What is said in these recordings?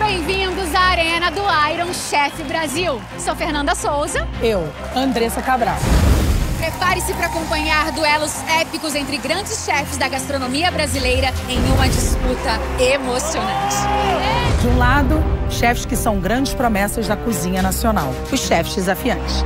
bem-vindos à arena do Iron Chef Brasil. Sou Fernanda Souza. Eu, Andressa Cabral. Prepare-se para acompanhar duelos épicos entre grandes chefes da gastronomia brasileira em uma disputa emocionante. De um lado, chefes que são grandes promessas da cozinha nacional, os chefes desafiantes.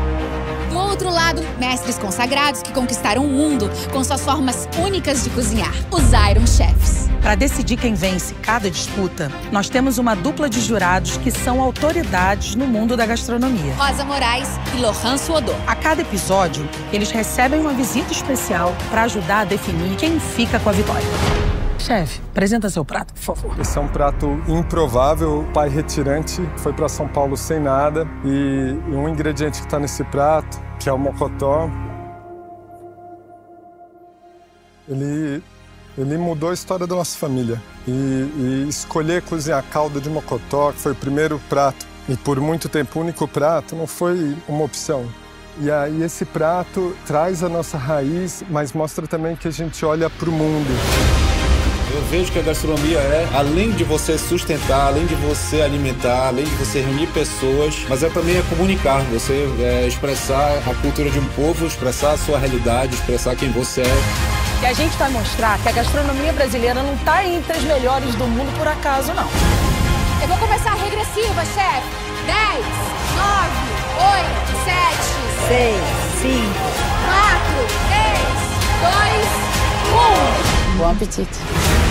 Do outro lado, mestres consagrados que conquistaram o mundo com suas formas únicas de cozinhar, os Iron Chefs. Para decidir quem vence cada disputa, nós temos uma dupla de jurados que são autoridades no mundo da gastronomia. Rosa Moraes e Lohan Suodô. A cada episódio, eles recebem uma visita especial para ajudar a definir quem fica com a vitória. Chefe, apresenta seu prato, por favor. Esse é um prato improvável. O pai retirante foi para São Paulo sem nada e um ingrediente que está nesse prato, que é o mocotó, ele, ele mudou a história da nossa família. E, e escolher cozinhar caldo de mocotó, que foi o primeiro prato e por muito tempo o único prato, não foi uma opção. E aí esse prato traz a nossa raiz, mas mostra também que a gente olha para o mundo. Eu vejo que a gastronomia é, além de você sustentar, além de você alimentar, além de você reunir pessoas, mas é também é comunicar, você é, expressar a cultura de um povo, expressar a sua realidade, expressar quem você é. E a gente vai mostrar que a gastronomia brasileira não está entre as melhores do mundo por acaso, não. Eu vou começar a regressiva, chefe. 10, 9, 8, 7, 6, 5. 4, 3, 2, 1. Bom apetite.